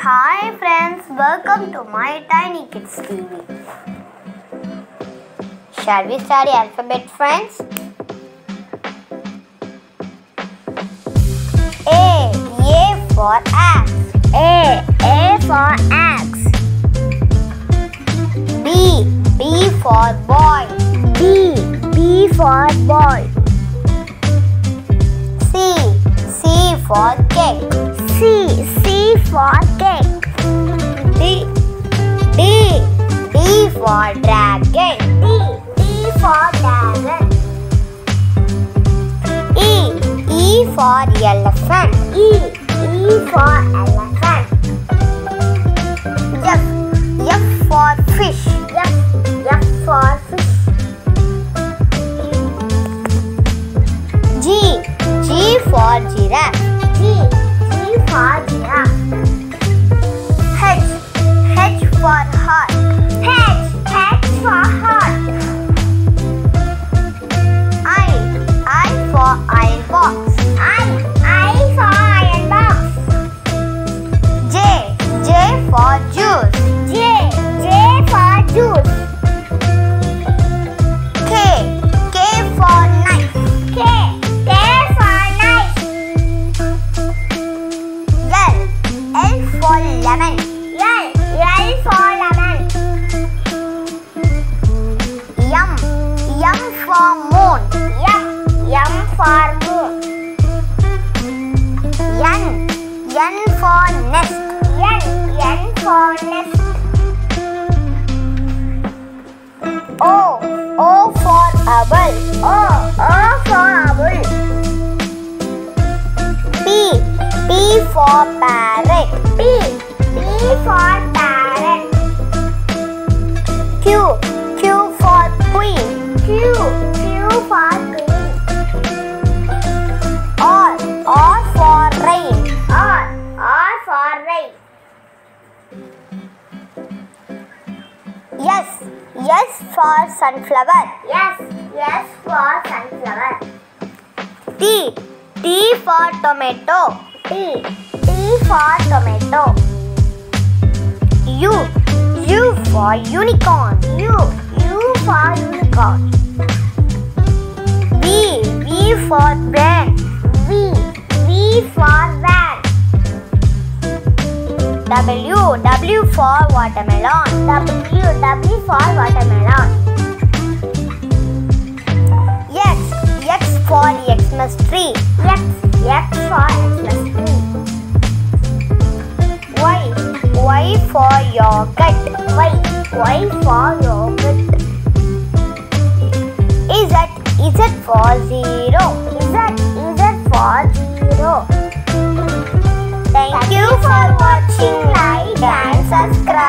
Hi friends, welcome to my Tiny Kidz TV. Shall we study alphabet friends? A, A for axe. A, A for axe. B, B for boy. B, B for boy. C, C for cake. C, C for Dragon. E, E for elephant. E, E for elephant. F, F for fish. F, F for fish. G, G for giraffe. Moon. N, N for nest. N, N for nest. O, for owl. O for owl. P, P for parrot. P, P for parrot. Yes, yes for sunflower. Yes, yes for sunflower. T, T for tomato. T, T for tomato. U, U for unicorn. U, U for unicorn. V, V for van. V, V for. W. W for watermelon. W. W for watermelon. X. X for Xmas tree. X. X for Xmas tree. Y. Y for yogurt. Y. Y for yogurt. Is it is it for zero. Is it is it for zero. Thank you for watching subscribe.